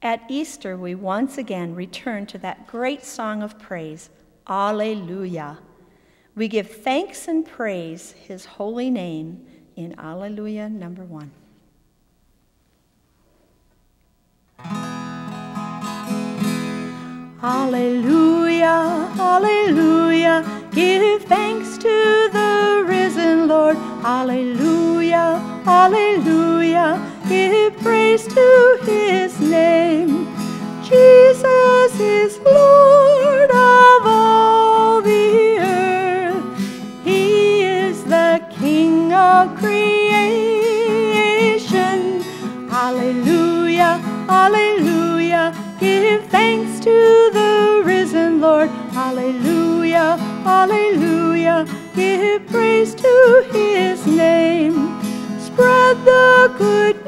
At Easter, we once again return to that great song of praise, Alleluia. We give thanks and praise his holy name in Alleluia number one. Alleluia, Alleluia, give thanks to the risen Lord. Alleluia, Alleluia, give praise to Creation. Hallelujah, hallelujah. give thanks to the risen Lord. Hallelujah, hallelujah. give praise to his name. Spread the good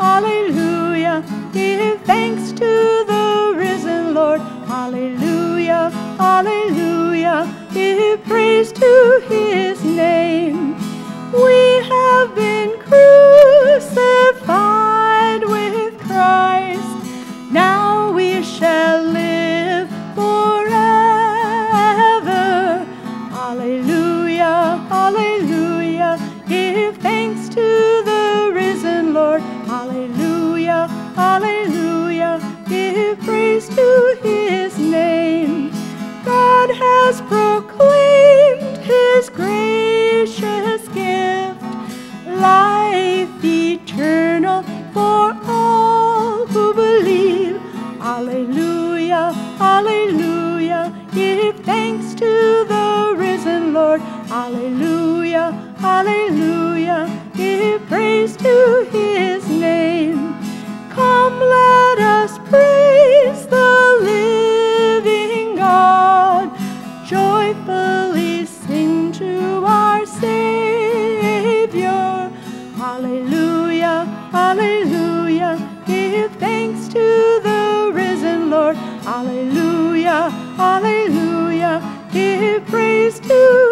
Alleluia, give thanks to the risen Lord. Alleluia, Alleluia, give praise to his name. We have been crucified with Christ. Now we shall live forever. Alleluia, Alleluia, give thanks to has proclaimed his gracious gift, life eternal for all who believe. Alleluia, Alleluia, give thanks to the risen Lord. Alleluia, Alleluia, give praise to his Alleluia, give thanks to the risen Lord. Hallelujah. Hallelujah. give praise to